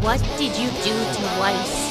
What did you do to Weiss?